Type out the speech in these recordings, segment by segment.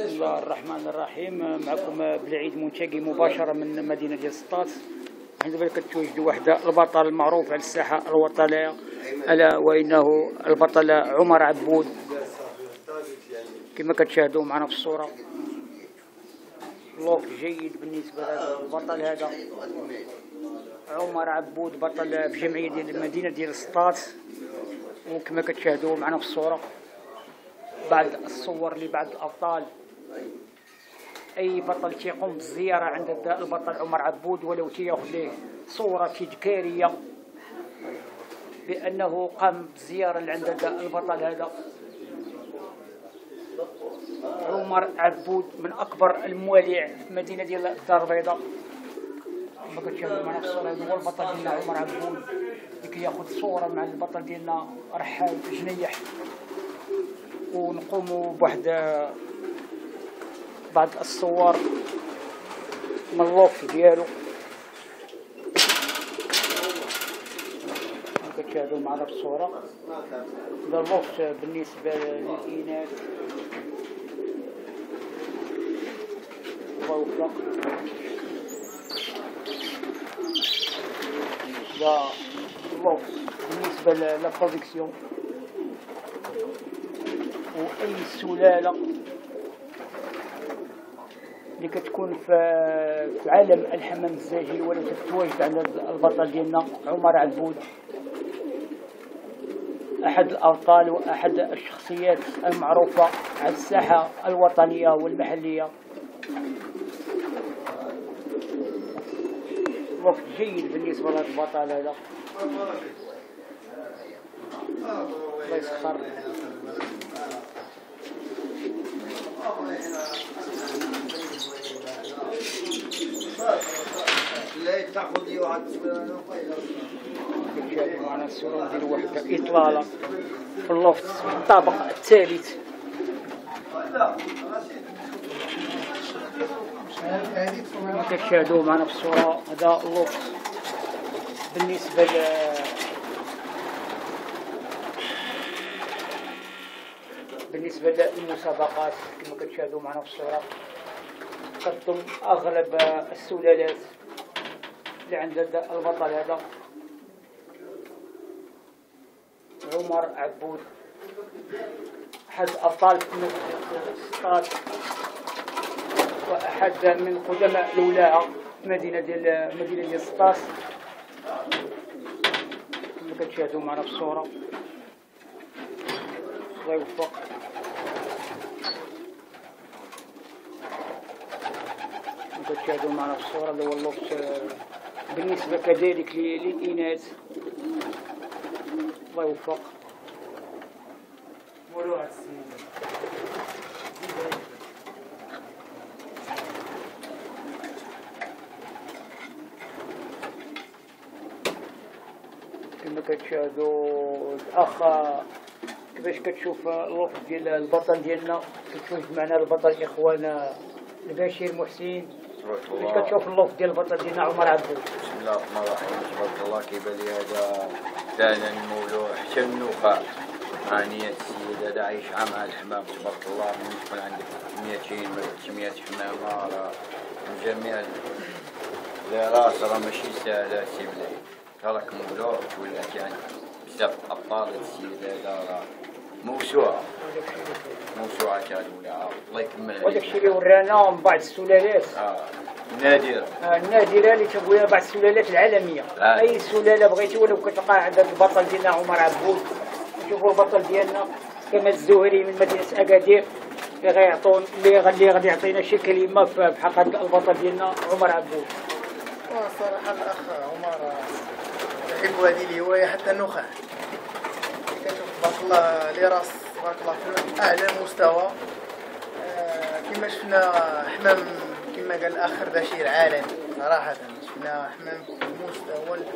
بسم الله الرحمن الرحيم. معكم بالعيد منتقي مباشرة من مدينة ديال سطات حين دابا كتواجد واحد البطل المعروف على الساحة الوطنية. ألا وإنه البطل عمر عبود. كما كتشاهدوا معنا في الصورة. لوك جيد بالنسبة للبطل هذا. عمر عبود بطل في جمعية ديال المدينة ديال سطات وكما كتشاهدوا معنا في الصورة. بعض الصور لبعض الأبطال. أي بطل تيقوم بالزيارة عند البطل عمر عبود ولو تياخذ له صورة تذكارية بأنه قام بزيارة عند البطل هذا. عمر عبود من أكبر المواليع في المدينة ديال الدار البيضاء. ما كتشاهدوا معنا في الصورة هو البطل ديالنا عمر عبود لكي ياخذ صورة مع البطل ديالنا رحال جنيح. ونقوموا بواحد بعض الصور من اللوف ديالو. كتشاهدوا معنا الصورة. هذا اللوف بالنسبة للإناث. الله يوفق هذا اللوف بالنسبة للبرودكسيون وأي سلالة. اللي كتكون في في عالم الحمام الزاجل ولا تتواجد عند البطل ديالنا عمر عبود. أحد الأبطال وأحد الشخصيات المعروفة على الساحة الوطنية والمحلية. وقت جيد بالنسبة لهذا البطل هذا. الله يسخر لا كتشاهدوا معنا الصورة ندير واحد إطلالة في اللوفت في الطابق الثالث كما كتشاهدوا معنا في الصورة هذا اللوفت بالنسبة ل بالنسبة للمسابقات كما كتشاهدوا معنا في الصورة قدم أغلب السلالات اللي عند البطل هذا. عمر عبود. أحد أبطال السطات وأحد من قدماء الولاعة مدينة ديال مدينة ديال سطات كما كتشاهدوا معنا في الصورة. الله يوفق. كتشاهدوا معنا في الصورة هذا هو اللوفت بالنسبة كذلك للإناث. الله يوفق كما كتشاهدوا الأخ كيفاش كتشوف الوقت ديال البطل ديالنا؟ كتشوف معنا البطل إخوانا البشير محسن؟ كيفاش كتشوف اللوف ديال البطل ديالنا عمر عبود بسم الله الرحمن الرحيم. تبارك الله كيبان لي هذا فعلا مولوع حتى النخاع هانية السيد هذا عايش مع الحمام. تبارك الله من يكون عندك 200 ولا 300 حمامة راه من جميع راس راه ماشي سهلة سي بلعيد راك مولوع ولات يعني بزاف هاد السيد هذا راه موسوعة. موسوعة كان ولا الله يكمل وداك الشيء اللي ورانا من بعض السلالات. آه نادرة آه، النادرة اللي تقولها بعض السلالات العالمية. آه. أي سلالة بغيتي ولو كتلقى عند البطل ديالنا عمر عبود نشوفوا البطل ديالنا كمال الزهري من مدينة أكادير اللي غيعطون اللي غادي غادي يعطينا شي كلمة في حق البطل ديالنا عمر عبود صراحة الأخ عمر يحب هذه الهواية حتى النخاع. تبارك الله لي راس تبارك الله في أعلى مستوى. آه، كما شفنا حمام كما قال الأخ بشير عالمي صراحة شفنا حمام في المستوى ال-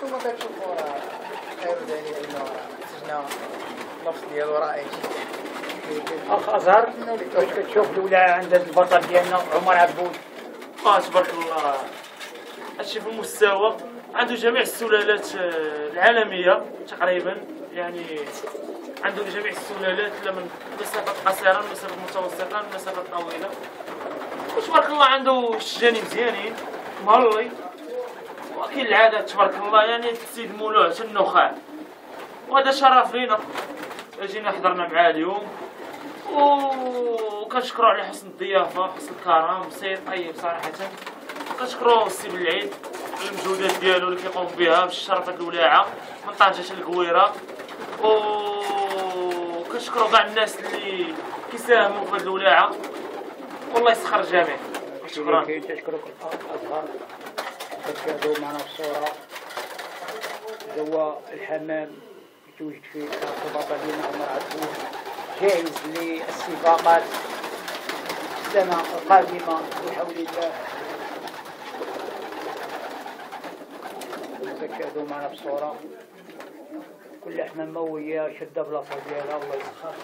كما كتشوفوا راه خير دليل أنه سجنا اللفظ ديالو رائع جدا. أخ أزهر واش كتشوف الولاية عند البطل ديالنا عمر عبود؟ آه تبارك الله. هادشي في المستوى عنده جميع السلالات آه، العالمية تقريبا يعني عنده جميع السلالات لا من مسافات قصيرة مسافات متوسطة مسافات طويلة. وتبارك الله عنده الشجاني مزيانين مهلي وكاين العادة تبارك الله يعني السيد مولوع النخاع وهذا شرف لينا. جينا حضرنا معاه اليوم. وكنشكرو على حسن الضيافة حسن الكرم سيد طيب صراحة. كنشكرو السي بالعيد المجهودات ديالو اللي كيقوم بها باش شرف هاد الولاعة من طنجة للكويرة وكنشكرو كاع الناس اللي كيساهموا في هاد الولاعة والله يسخر الجميع شكرا تشكرك الأزهر كتشاهدوا معنا في الصورة دواء الحمام يتوجد في ارتباط ديالنا عمر عبود جاهز للسباقات السنة القادمة بحول الله كتشاهدوا معنا الصورة كل حمام موية شدة بلاصة ديالها الله يسخر.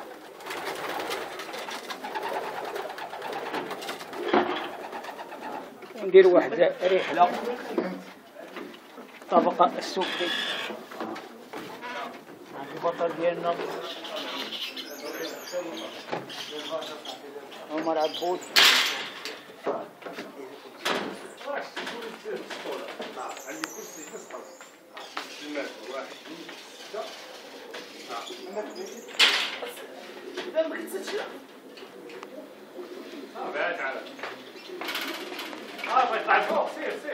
وندير واحد رحلة. طبقة السفلي عند البطل ديالنا. عمر عبود.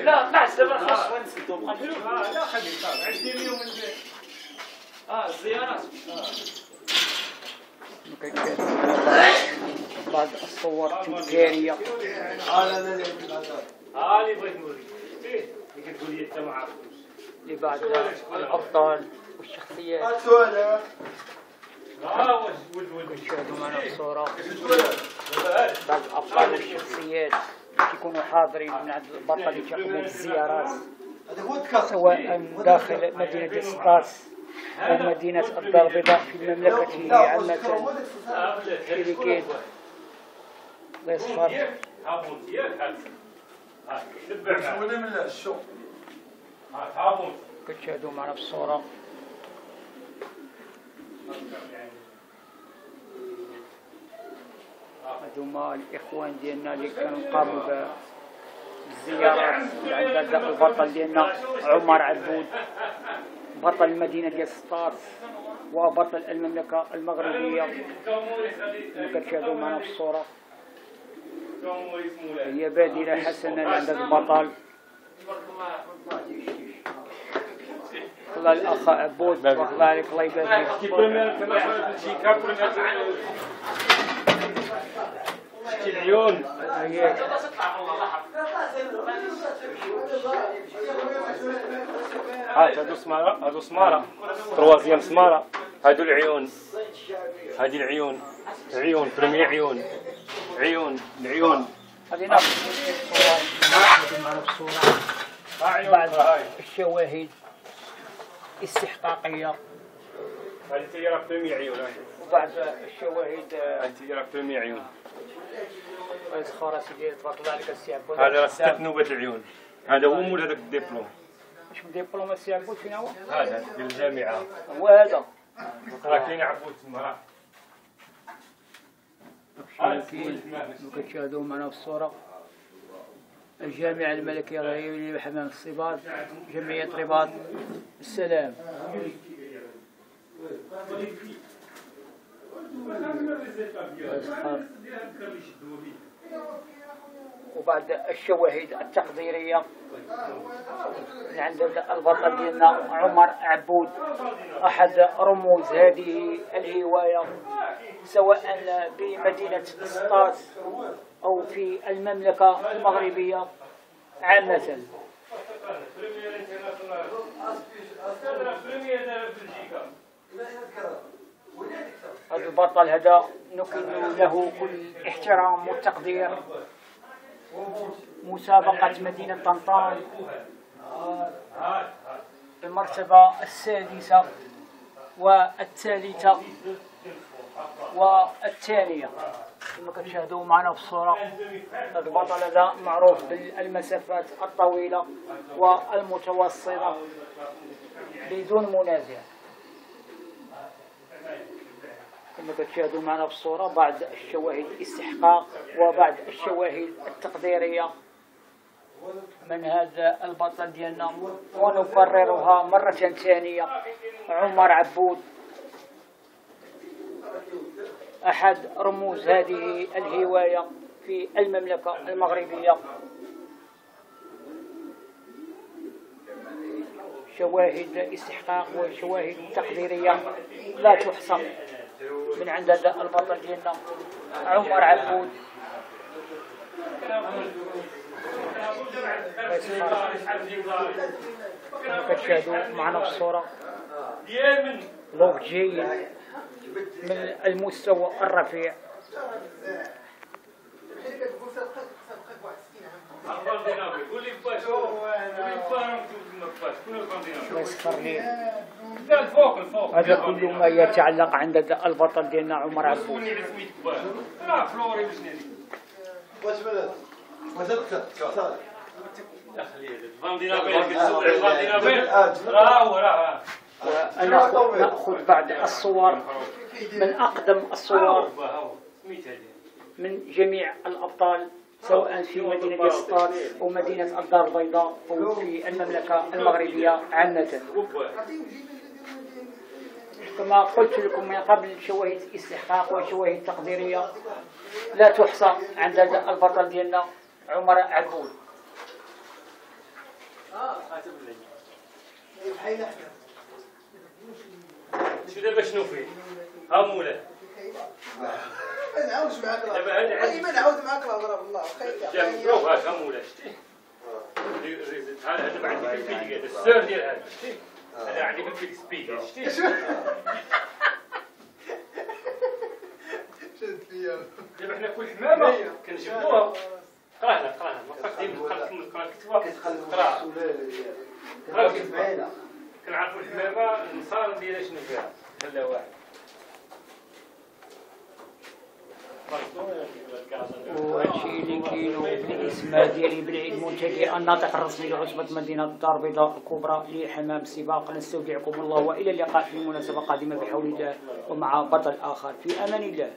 لا طلعت دابا خاص ونسدو لا. خليك عندي اليوم آه الزيارات بعض الصور التجارية ها اللي بغيت نوريك فيه اللي كتقول لي انت ما لبعض الأبطال والشخصيات. ولد ولد يشاهدوا معنا الصورة بعض الأبطال والشخصيات اللي كيكونوا حاضرين من عند البطل اللي كيقوموا بالزيارات سواء داخل مدينة سقاس أو مدينة الدار البيضاء في المملكة عامة. شركات الله يصفر. ياك هات هابط كتشاهدوا معنا في الصورة هذوما الإخوان ديالنا اللي كانوا قاموا ب- بالزيارات عند هذا البطل ديالنا عمر عبود بطل المدينة ديال سطات وبطل المملكة المغربية. اللي كتشاهدوا معنا في الصورة هي بادلة حسنة عند هذا البطل. العيون هي هات هادو سمارة هادو سمارة تروازيام سمارة هادو العيون هادي العيون عيون برمي عيون عيون العيون هذه نفس الصورة بعد الشواهد استحقاقية. هادي تيرا برمي عيون وبعد الشواهد هاي تيرا برمي عيون إزخارة سيدي تبارك الله عليك السي عبود هذا راه ست نوبات العيون. هذا هو مول هذاك الدبلوم. مش ديبلوم السي عبود فين هو؟ هذا ديال الجامعة هو هذا. راه كاين عبود تما. كتشاهدوا معنا في الصورة. الجامعة الملكية الغيبية لحمام الصباط جمعية رباط السلام. وبعد الشواهد التقديرية. من عند البطل ديالنا عمر عبود أحد رموز هذه الهواية سواء بمدينة سطاس أو في المملكة المغربية عامة. هذا البطل هذا نكن له كل احترام والتقدير. مسابقة مدينة طنطان. المرتبة السادسة والثالثة والثانية. كما كتشاهدوا معنا في الصورة البطل هذا معروف بالمسافات الطويلة والمتوسطة بدون منازع. كما كتشاهدوا معنا في الصورة بعض الشواهد الاستحقاق وبعض الشواهد التقديرية. من هذا البطل ديالنا ونكررها مرة ثانية عمر عبود. أحد رموز هذه الهواية في المملكة المغربية. شواهد استحقاق وشواهد تقديرية لا تحصى. من عند البطل ديالنا عمر عبود. كتشاهدوا معنا في الصورة. لوك جيد من المستوى الرفيع. هذا كل ما يتعلق عند البطل ديالنا عمر عبود. راه نأخذ بعض الصور. من أقدم الصور من جميع الأبطال سواء في مدينة السطات أو مدينة الدار البيضاء أو في المملكة المغربية عامة. كما قلت لكم من قبل شواهد استحقاق وشواهد تقديرية لا تحصى عند البطل ديالنا عمر عبود. شو دابا شنو فيه؟ ها مولا ما نعاودش معاك أي ما نعاود معاك الهضره والله جاب خير. بروف هاك ها مولا شتي هذا هذا عندي في الفيديو. السير ديال هذا شتي. هذا عندي في الفيديو. سبيكر شتي. شد فيا دابا حنا كل حمامة كنجبدوها. قراها قراها ما بقاش ديما نقرا كتبها بالاسم ديالي بالعيد المنتدي الناطق الرسمي لعصبة مدينة الدار البيضاء الكبرى لحمام السباق نستودعكم الله وإلى اللقاء في مناسبة قادمة بحول الله ومع بطل آخر. في أمان الله.